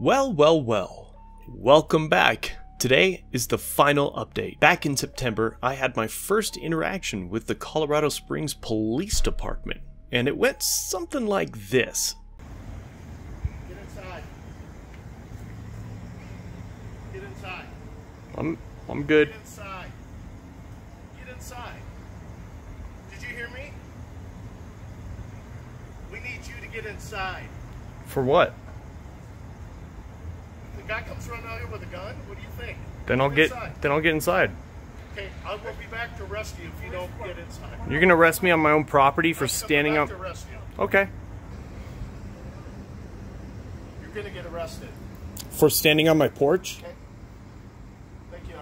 Well, well, well. Welcome back. Today is the final update. Back in September, I had my first interaction with the Colorado Springs Police Department, and it went something like this. Get inside. Get inside. I'm I'm good. Get inside. Get inside. Did you hear me? We need you to get inside. For what? Guy comes running out here with a gun. What do you think? Then I'll get inside. then I'll get inside. Okay, I will be back to arrest you if you don't get inside. You're gonna arrest me on my own property for standing up. To arrest you. Okay. You're gonna get arrested. For standing on my porch? Okay. Thank you.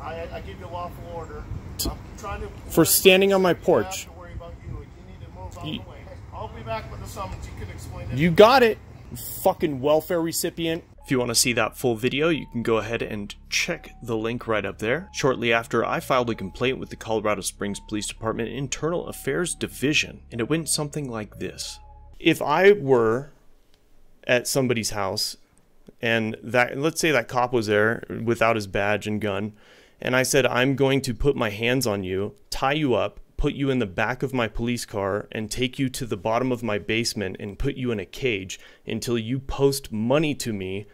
I, I give you a lawful order. I'm trying to. For standing on my I porch. have to worry about you. You need to move out of the way. I'll be back with the summons. You can explain it. You got it, fucking welfare recipient. If you want to see that full video, you can go ahead and check the link right up there. Shortly after, I filed a complaint with the Colorado Springs Police Department Internal Affairs Division, and it went something like this. If I were at somebody's house and that let's say that cop was there without his badge and gun and I said I'm going to put my hands on you, tie you up, put you in the back of my police car and take you to the bottom of my basement and put you in a cage until you post money to me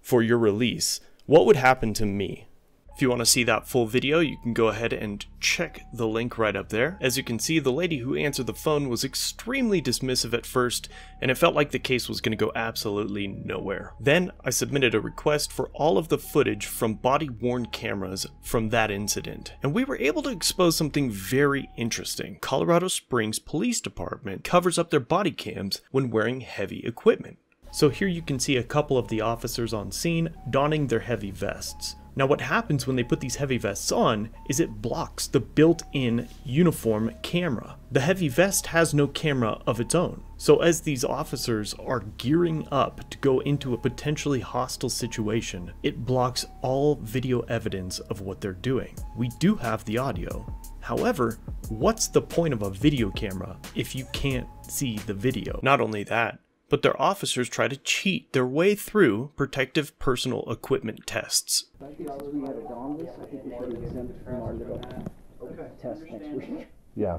for your release. What would happen to me? If you want to see that full video, you can go ahead and check the link right up there. As you can see, the lady who answered the phone was extremely dismissive at first, and it felt like the case was going to go absolutely nowhere. Then I submitted a request for all of the footage from body-worn cameras from that incident, and we were able to expose something very interesting. Colorado Springs Police Department covers up their body cams when wearing heavy equipment. So here you can see a couple of the officers on scene donning their heavy vests. Now what happens when they put these heavy vests on is it blocks the built-in uniform camera. The heavy vest has no camera of its own. So as these officers are gearing up to go into a potentially hostile situation, it blocks all video evidence of what they're doing. We do have the audio. However, what's the point of a video camera if you can't see the video? Not only that, but their officers try to cheat their way through protective personal equipment tests. I think we had a Dawn this, I think we should be exempt from our little test next week. Yeah.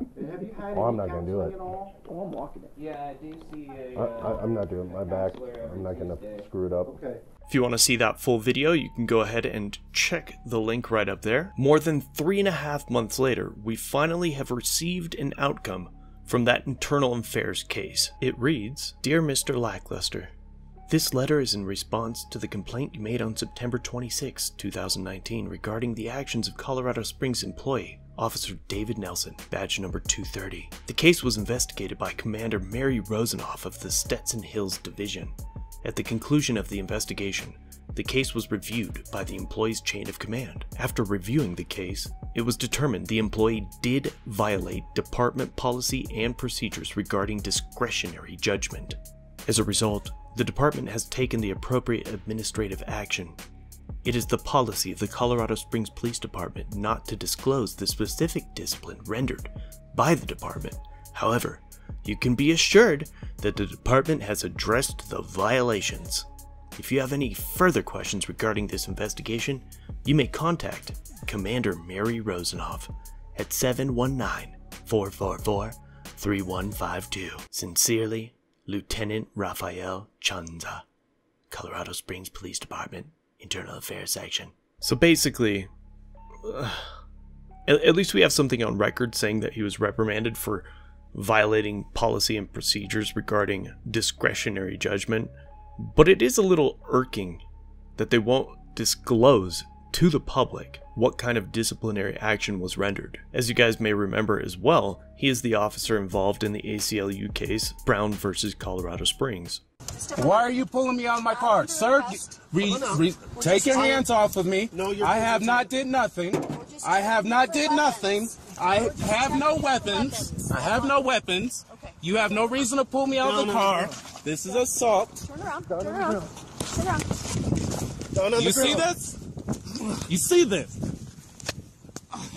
Oh, I'm not gonna do it. Oh, I'm walking it. Yeah, I do see a. I, I, I'm not doing my back. I'm not gonna screw it up. Okay. If you want to see that full video, you can go ahead and check the link right up there. More than three and a half months later, we finally have received an outcome from that internal affairs case. It reads Dear Mr. Lackluster, this letter is in response to the complaint you made on September 26, 2019, regarding the actions of Colorado Springs employee, Officer David Nelson, badge number 230. The case was investigated by Commander Mary Rosenoff of the Stetson Hills Division. At the conclusion of the investigation, the case was reviewed by the employee's chain of command. After reviewing the case, it was determined the employee did violate department policy and procedures regarding discretionary judgment. As a result, the department has taken the appropriate administrative action. It is the policy of the Colorado Springs Police Department not to disclose the specific discipline rendered by the department. However, you can be assured that the department has addressed the violations. If you have any further questions regarding this investigation, you may contact Commander Mary Rosenoff at 719 444 3152. Sincerely, Lieutenant Raphael Chanza, Colorado Springs Police Department, Internal Affairs Section. So basically, uh, at, at least we have something on record saying that he was reprimanded for violating policy and procedures regarding discretionary judgment. But it is a little irking that they won't disclose to the public what kind of disciplinary action was rendered. As you guys may remember as well, he is the officer involved in the ACLU case, Brown versus Colorado Springs. Why are you pulling me out of my car, sir? Re, re, take your hands off of me. I have not did nothing. I have not did nothing. I have no weapons. I have no weapons. You have no reason to pull me out of the No, no, car. This is assault. Turn around. Turn around. Turn around. You see this? You see this?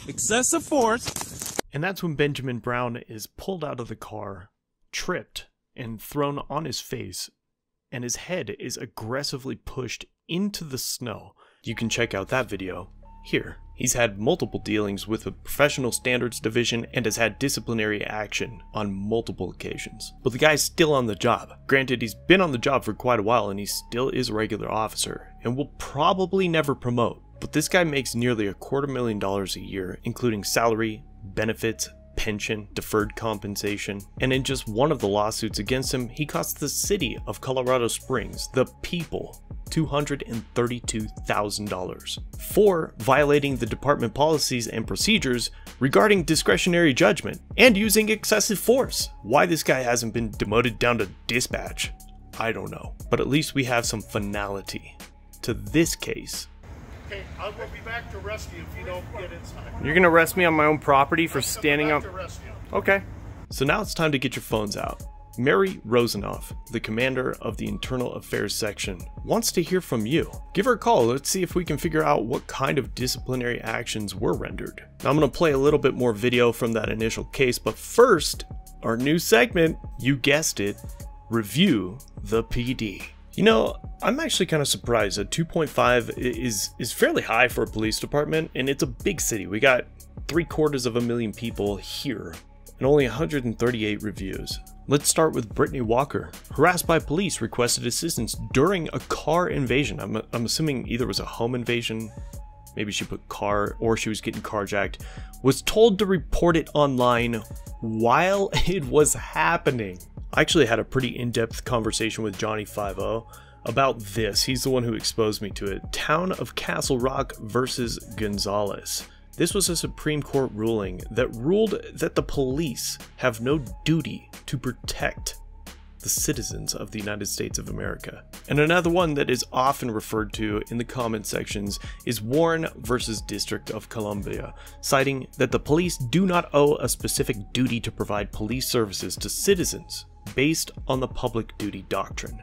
Excessive force. And that's when Benjamin Brown is pulled out of the car, tripped, and thrown on his face and his head is aggressively pushed into the snow. You can check out that video here. He's had multiple dealings with the Professional Standards Division and has had disciplinary action on multiple occasions. But the guy's still on the job. Granted, he's been on the job for quite a while and he still is a regular officer and will probably never promote. But this guy makes nearly a quarter million dollars a year, including salary, benefits, pension, deferred compensation, and in just one of the lawsuits against him, he cost the city of Colorado Springs, the people, $232,000 for violating the department policies and procedures regarding discretionary judgment and using excessive force. Why this guy hasn't been demoted down to dispatch, I don't know. But at least we have some finality to this case. Okay, I will be back to arrest you if you don't get inside. You're gonna arrest me on my own property for I'm standing back up. to arrest you. Okay. So now it's time to get your phones out. Mary Rosenoff, the commander of the Internal Affairs section, wants to hear from you. Give her a call. Let's see if we can figure out what kind of disciplinary actions were rendered. Now I'm going to play a little bit more video from that initial case, but first, our new segment, you guessed it, review the PD. You know, I'm actually kind of surprised that 2.5 is is fairly high for a police department, and it's a big city. We got three quarters of a million people here, and only 138 reviews. Let's start with Brittany Walker. Harassed by police, requested assistance during a car invasion. I'm, I'm assuming either it was a home invasion, maybe she put car, or she was getting carjacked. Was told to report it online while it was happening. I actually had a pretty in-depth conversation with Johnny 50 about this. He's the one who exposed me to it. Town of Castle Rock versus Gonzalez. This was a Supreme Court ruling that ruled that the police have no duty to protect the citizens of the United States of America. And another one that is often referred to in the comment sections is Warren versus District of Columbia, citing that the police do not owe a specific duty to provide police services to citizens based on the public duty doctrine.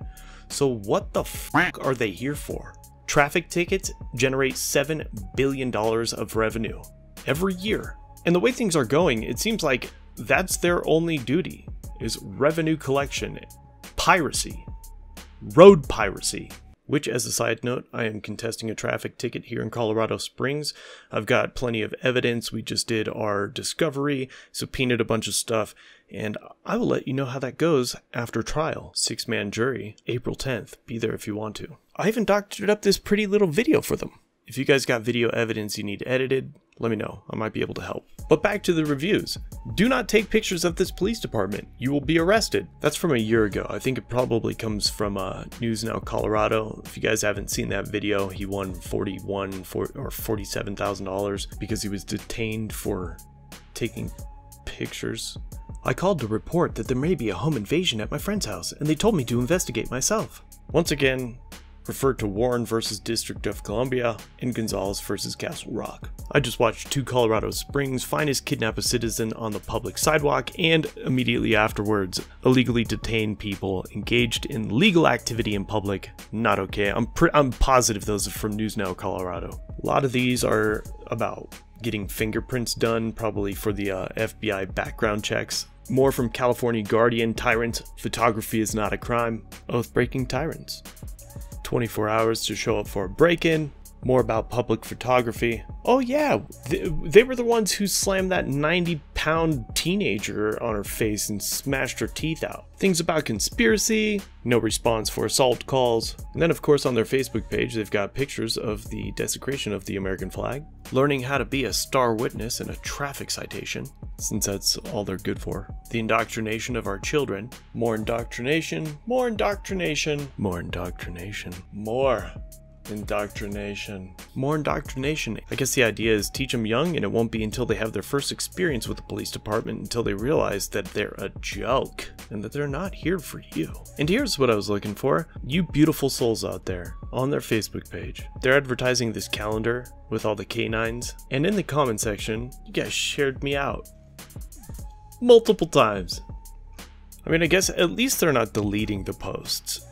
So what the fuck are they here for? Traffic tickets generate $7 billion of revenue every year. And the way things are going, it seems like that's their only duty is revenue collection, piracy, road piracy. Which, as a side note, I am contesting a traffic ticket here in Colorado Springs. I've got plenty of evidence. We just did our discovery, subpoenaed a bunch of stuff, and I will let you know how that goes after trial. Six man jury, April 10th. Be there if you want to. I even doctored up this pretty little video for them. If you guys got video evidence you need edited, let me know. I might be able to help. But back to the reviews. Do not take pictures of this police department. You will be arrested. That's from a year ago. I think it probably comes from uh, News Now Colorado. If you guys haven't seen that video, he won 41 or $47,000 because he was detained for taking pictures. I called to report that there may be a home invasion at my friend's house, and they told me to investigate myself. Once again, referred to Warren versus District of Columbia and Gonzalez versus Castle Rock. I just watched two Colorado Springs finest kidnap a citizen on the public sidewalk and immediately afterwards illegally detain people engaged in legal activity in public. Not okay. I'm I'm positive those are from News Now Colorado. A lot of these are about getting fingerprints done, probably for the uh, FBI background checks. More from California Guardian Tyrant Photography is not a crime. Oath breaking tyrants. 24 hours to show up for a break in. More about public photography. Oh, yeah, they, they were the ones who slammed that 90 pound teenager on her face and smashed her teeth out. Things about conspiracy, no response for assault calls. And then, of course, on their Facebook page, they've got pictures of the desecration of the American flag, learning how to be a star witness in a traffic citation, since that's all they're good for, the indoctrination of our children, more indoctrination, more indoctrination, more indoctrination, more indoctrination. More indoctrination. I guess the idea is teach them young and it won't be until they have their first experience with the police department until they realize that they're a joke and that they're not here for you. And here's what I was looking for. You beautiful souls out there on their Facebook page. They're advertising this calendar with all the canines and in the comment section, you guys shared me out. Multiple times. I mean, I guess at least they're not deleting the posts.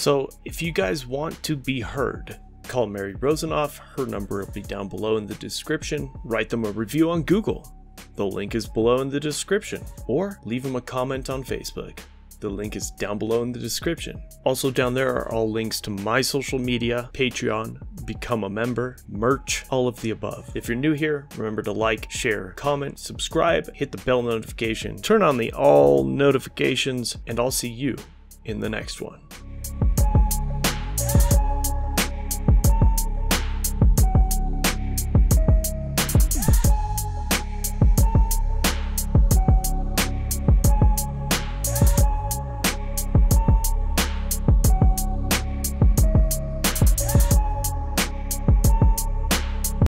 So if you guys want to be heard, call Mary Rosenoff. Her number will be down below in the description. Write them a review on Google. The link is below in the description. Or leave them a comment on Facebook. The link is down below in the description. Also down there are all links to my social media, Patreon, become a member, merch, all of the above. If you're new here, remember to like, share, comment, subscribe, hit the bell notification, turn on the all notifications, and I'll see you in the next one.